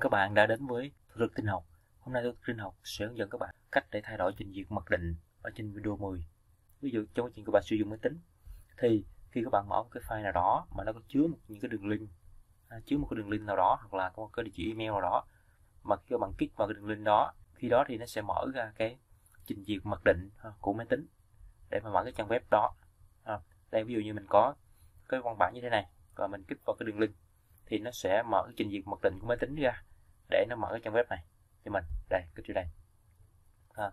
các bạn đã đến với Thủ thuật học. Hôm nay Thủ tinh học sẽ hướng dẫn các bạn cách để thay đổi trình duyệt mặc định ở trên video 10. Ví dụ trong quá trình các bạn sử dụng máy tính thì khi các bạn mở một cái file nào đó mà nó có chứa một, những cái đường link à, chứa một cái đường link nào đó hoặc là có một cái địa chỉ email nào đó mà khi các bạn kích vào cái đường link đó khi đó thì nó sẽ mở ra cái trình duyệt mặc định à, của máy tính để mà mở cái trang web đó à, đây ví dụ như mình có cái văn bản như thế này và mình kích vào cái đường link thì nó sẽ mở cái trình duyệt mặc định của máy tính ra để nó mở cái trang web này cho mình đây cái vào đây à.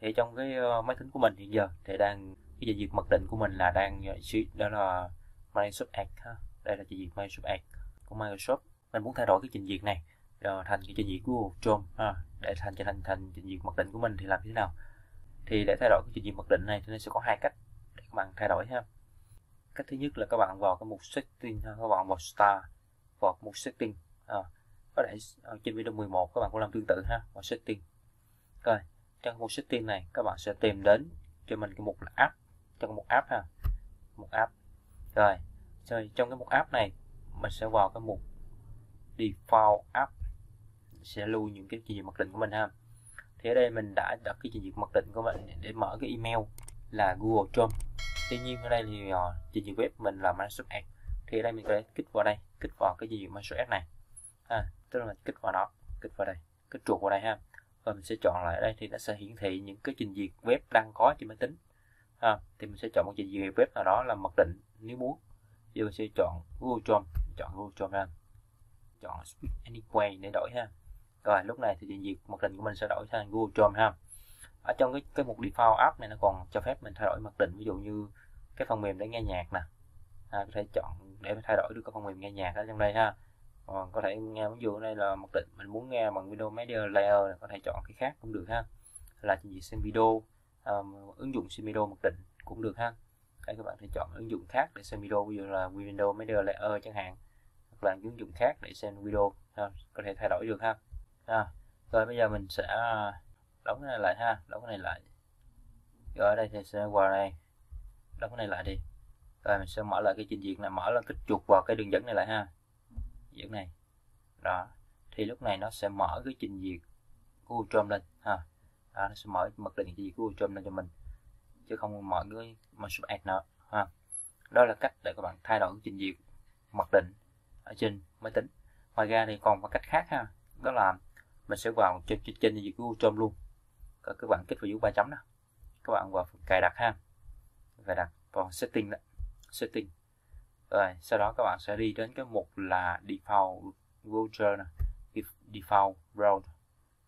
thì trong cái ờ, máy tính của mình hiện giờ thì đang, cái trình duyệt mặc định của mình là đang ờ, đó là Microsoft Edge ha. đây là trình duyệt Microsoft Edge của Microsoft mình muốn thay đổi cái trình duyệt này ờ, thành cái trình duyệt của Chrome, ha. để thành, trở thành thành trình duyệt mặc định của mình thì làm thế nào thì để thay đổi cái trình duyệt mặc định này thì nó sẽ có hai cách để các bạn thay đổi ha cách thứ nhất là các bạn vào cái mục setting các bạn vào star vào mục setting. À, có thể à, trên video 11 các bạn cũng làm tương tự ha vào setting. Rồi trong mục setting này các bạn sẽ tìm đến cho mình cái mục là app trong mục app ha mục app. Rồi rồi trong cái mục app này mình sẽ vào cái mục default app sẽ lưu những cái trình duyệt mặc định của mình ha. Thì ở đây mình đã đặt cái trình duyệt mặc định của mình để mở cái email là Google Chrome tuy nhiên ở đây thì uh, trình duyệt web mình là Microsoft Edge thì ở đây mình có thể kích vào đây kích vào cái trình duyệt Microsoft Edge này. Ha tức là kích vào nó kích vào đây kích chuột vào đây ha. Và mình sẽ chọn lại đây thì nó sẽ hiển thị những cái trình duyệt web đang có trên máy tính. Ha thì mình sẽ chọn một trình duyệt web nào đó là mặc định nếu muốn. Giờ mình sẽ chọn Google Chrome chọn Google Chrome ra. Chọn Speak Anyway để đổi ha. Rồi lúc này thì trình duyệt mặc định của mình sẽ đổi sang Google Chrome ha ở trong cái cái mục default app này nó còn cho phép mình thay đổi mặc định. Ví dụ như cái phần mềm để nghe nhạc nè. À, có thể chọn để thay đổi được cái phần mềm nghe nhạc ở trong đây ha. Còn có thể nghe ví dụ đây là mặc định mình muốn nghe bằng video media layer có thể chọn cái khác cũng được ha. Là trình duyệt xem video um, ứng dụng xem video mặc định cũng được ha. Hay các bạn thể chọn ứng dụng khác để xem video ví dụ là windows media layer chẳng hạn hoặc là ứng dụng khác để xem video ha. có thể thay đổi được ha. À, rồi bây giờ mình sẽ đóng cái này lại ha đóng cái này lại. Rồi ở đây thì sẽ qua đây. Đóng cái này lại đi. Rồi mình sẽ mở lại cái trình duyệt này mở là kích chuột vào cái đường dẫn này lại ha. Dẫn này. Đó. Thì lúc này nó sẽ mở cái trình duyệt Google Chrome lên ha. Đó, nó sẽ mở mặc định trình duyệt Google Chrome lên cho mình. Chứ không mở cái Microsoft Edge nữa ha. Đó là cách để các bạn thay đổi trình duyệt mặc định ở trên máy tính. Ngoài ra thì còn một cách khác ha. Đó là mình sẽ vào trên trên, trình duyệt Google Chrome luôn các bạn kích vào dấu ba chấm đó. Các bạn vào phần cài đặt ha. Cài đặt vào setting đó. Setting. Rồi sau đó các bạn sẽ đi đến cái mục là default voucher nè. Default route.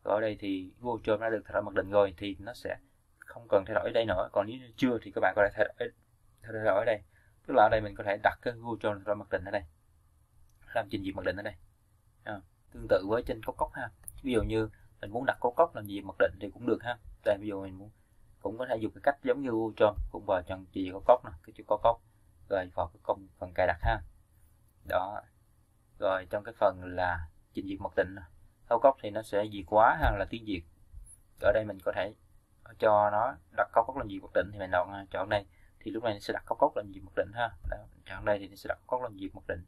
Ở đây thì voucher đã được thay đổi mặc định rồi thì nó sẽ không cần thay đổi ở đây nữa. Còn nếu chưa thì các bạn có thể thay đổi, thay đổi ở đây. Tức là ở đây mình có thể đặt cái voucher thay đổi mặc định ở đây. Làm trình duyệt mặc định ở đây. À, tương tự với trên cốc cốc ha. Ví dụ như mình muốn đặt cốc cốc làm gì mặc định thì cũng được ha. Đây ví dụ mình muốn cũng có thể dùng cái cách giống như cho cũng vào chọn chỉ có cốc nè cái chữ có cốc rồi vào cái công phần cài đặt ha. Đó rồi trong cái phần là trình duyệt mặc định thao cốc thì nó sẽ diệt quá hay là tiếng việt. Ở đây mình có thể cho nó đặt cốc cốc làm gì mặc định thì mình chọn à, chọn đây thì lúc này nó sẽ đặt cốc cốc làm gì mặc định ha. Đó, chọn đây thì nó sẽ đặt cốc làm gì mặc định.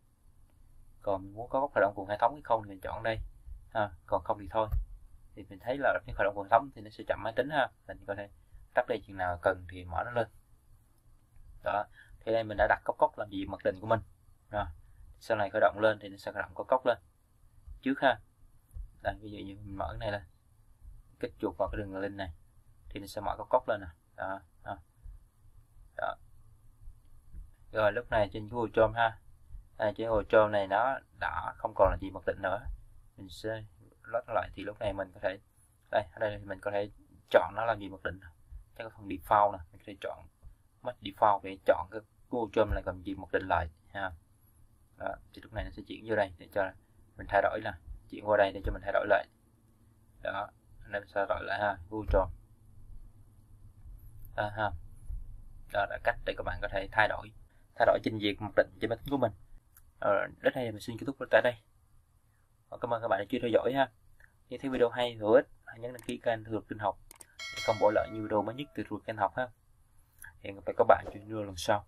Còn mình muốn có cốc hoạt động cùng hệ thống hay không thì mình chọn đây ha còn không thì thôi thì mình thấy là cái hoạt động cuộc sống thì nó sẽ chậm máy tính ha. Mình có thể tắt đây chừng nào cần thì mở nó lên. Đó thì đây mình đã đặt cốc cốc làm gì mặc định của mình. Rồi sau này khởi động lên thì nó sẽ khởi động cốc cốc lên. Trước ha đây ví dụ như mình mở cái này lên kích chuột vào cái đường link này thì nó sẽ mở cốc cốc lên nè. Đó, đó. đó. rồi lúc này trên Google Chrome ha. À, trên Google Chrome này nó đã không còn là gì mặc định nữa. Mình sẽ lót lại thì lúc này mình có thể đây ở đây mình có thể chọn nó là gì mặc định cái phần default nè mình có thể chọn mất default để chọn cái Google Chrome là cầm gì một định lại ha. Đó, thì lúc này nó sẽ chuyển vô đây để cho mình thay đổi là chuyển qua đây để cho mình thay đổi lại. Đó nên mình sẽ đổi lại ha Google Chrome. Đó, ha. Đó là cách để các bạn có thể thay đổi thay đổi trình duyệt mặc định trên máy tính của mình. Ờ, đến đây mình xin kết thúc tại đây. Ờ, cảm ơn các bạn đã chú theo dõi ha. Nếu thấy video hay hữu ích, hãy nhấn đăng ký kênh Thư Kinh học để không bỏ lỡ nhiều video mới nhất từ Thư Kinh học ha. Hẹn gặp lại các bạn trong video lần sau.